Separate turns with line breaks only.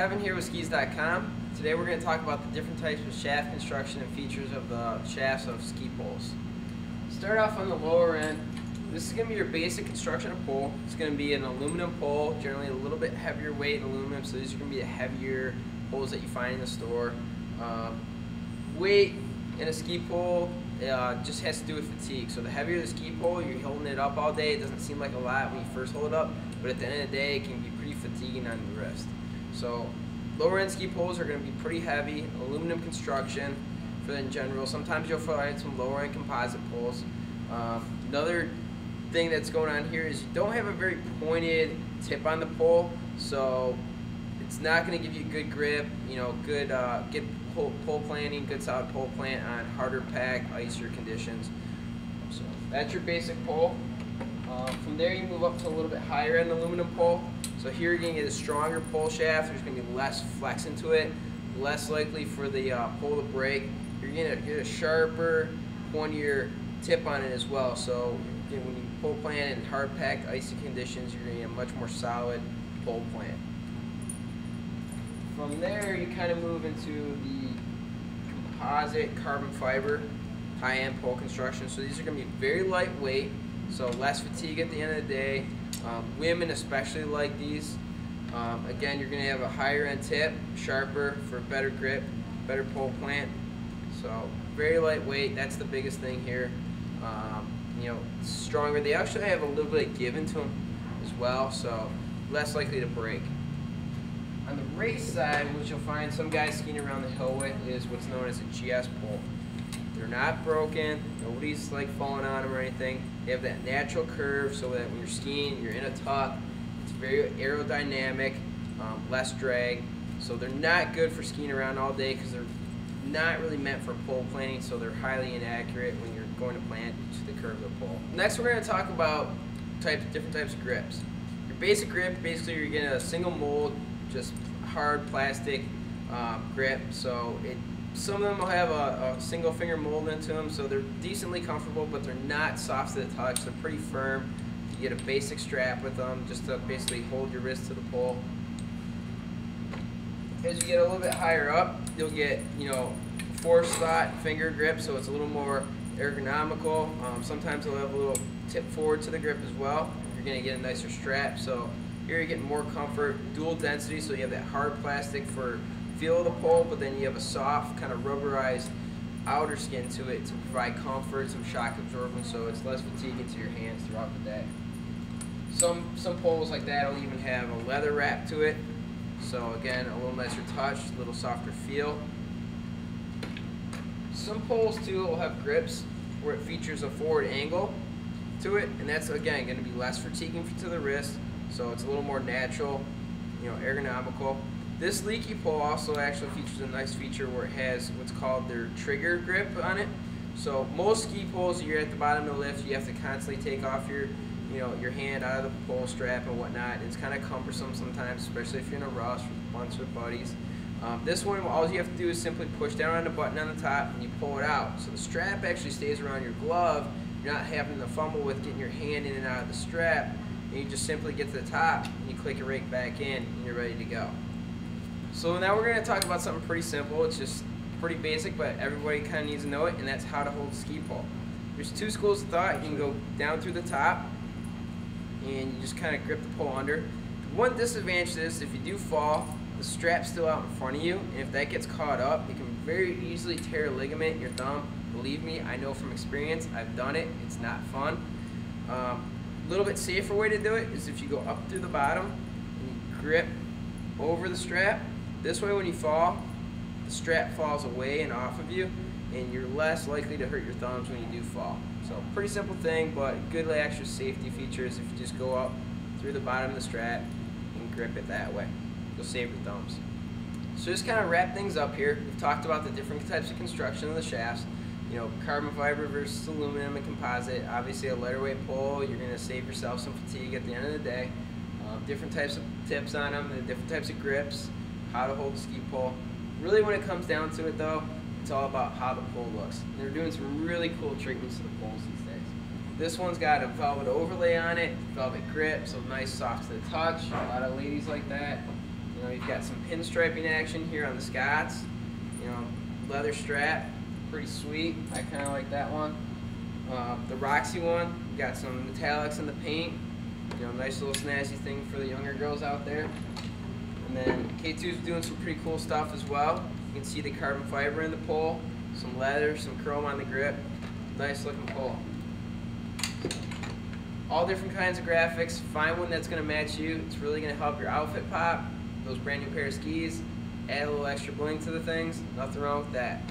Kevin here with skis.com. Today we're going to talk about the different types of shaft construction and features of the shafts of ski poles. Start off on the lower end. This is going to be your basic construction of pole. It's going to be an aluminum pole, generally a little bit heavier weight in aluminum, so these are going to be the heavier poles that you find in the store. Uh, weight in a ski pole uh, just has to do with fatigue. So the heavier the ski pole, you're holding it up all day. It doesn't seem like a lot when you first hold it up, but at the end of the day, it can be pretty fatiguing on the wrist. So lower end ski poles are going to be pretty heavy, aluminum construction for in general. Sometimes you'll find some lower end composite poles. Uh, another thing that's going on here is you don't have a very pointed tip on the pole, so it's not going to give you good grip, you know, good uh, good pole, pole planting, good solid pole plant on harder pack, icier conditions. So that's your basic pole. Uh, from there you move up to a little bit higher end aluminum pole. So here you're going to get a stronger pole shaft. There's going to be less flex into it, less likely for the uh, pole to break. You're going to get a sharper, pointier tip on it as well. So when you pole plant in hard packed, icy conditions, you're going to get a much more solid pole plant. From there you kind of move into the composite carbon fiber high-end pole construction. So these are going to be very lightweight so less fatigue at the end of the day. Um, women especially like these. Um, again, you're going to have a higher end tip, sharper for better grip, better pole plant. So very lightweight. That's the biggest thing here. Um, you know, stronger. They actually have a little bit of give into them as well, so less likely to break. On the race side, what you'll find some guys skiing around the hill with is what's known as a GS pole. They're not broken. Nobody's like falling on them or anything. They have that natural curve so that when you're skiing, you're in a tuck. It's very aerodynamic, um, less drag. So they're not good for skiing around all day because they're not really meant for pole planting, so they're highly inaccurate when you're going to plant to the curve of the pole. Next, we're going to talk about types, different types of grips. Your basic grip, basically, you're getting a single mold, just hard plastic um, grip. So it some of them will have a, a, single finger mold into them, so they're decently comfortable, but they're not soft to the touch. They're pretty firm. You get a basic strap with them just to basically hold your wrist to the pole. As you get a little bit higher up, you'll get, you know, four slot finger grip, so it's a little more ergonomical. Um, sometimes they'll have a little tip forward to the grip as well. You're going to get a nicer strap. So here you're getting more comfort, dual density, so you have that hard plastic for feel the pole, but then you have a soft, kind of rubberized outer skin to it to provide comfort, some shock absorption, so it's less fatiguing to your hands throughout the day. Some some poles like that will even have a leather wrap to it, so again, a little nicer touch, a little softer feel. Some poles too will have grips where it features a forward angle to it, and that's again going to be less fatiguing to the wrist, so it's a little more natural, you know, ergonomical. This Leki pole also actually features a nice feature where it has what's called their trigger grip on it. So most ski poles, you're at the bottom of the lift, you have to constantly take off your, you know, your hand out of the pole strap and whatnot. It's kind of cumbersome sometimes, especially if you're in a rush with bunch of buddies. Um, this one, all you have to do is simply push down on the button on the top and you pull it out. So the strap actually stays around your glove. You're not having to fumble with getting your hand in and out of the strap. And you just simply get to the top and you click it right back in and you're ready to go. So now we're going to talk about something pretty simple. It's just pretty basic, but everybody kind of needs to know it, and that's how to hold a ski pole. There's two schools of thought. You can go down through the top, and you just kind of grip the pole under. One disadvantage is if you do fall, the strap's still out in front of you, and if that gets caught up, it can very easily tear a ligament in your thumb. Believe me, I know from experience. I've done it. It's not fun. A um, little bit safer way to do it is if you go up through the bottom and you grip over the strap this way when you fall, the strap falls away and off of you, and you're less likely to hurt your thumbs when you do fall. So pretty simple thing, but good extra safety features if you just go up through the bottom of the strap and grip it that way. You'll save your thumbs. So just kind of wrap things up here. We've talked about the different types of construction of the shafts. You know, carbon fiber versus aluminum and composite. Obviously a lighter weight pole, you're going to save yourself some fatigue at the end of the day. Um, different types of tips on them, different types of grips how to hold a ski pole. Really when it comes down to it though, it's all about how the pole looks. They're doing some really cool treatments to the poles these days. This one's got a velvet overlay on it, velvet grip, so nice soft to the touch. A lot of ladies like that. You know, you've got some pinstriping action here on the Scotts. You know, leather strap, pretty sweet. I kind of like that one. Uh, the Roxy one, got some metallics in the paint. You know, nice little snazzy thing for the younger girls out there. And then K2 is doing some pretty cool stuff as well. You can see the carbon fiber in the pole, some leather, some chrome on the grip. Nice looking pole. All different kinds of graphics. Find one that's going to match you. It's really going to help your outfit pop. Those brand new pair of skis. Add a little extra bling to the things. Nothing wrong with that.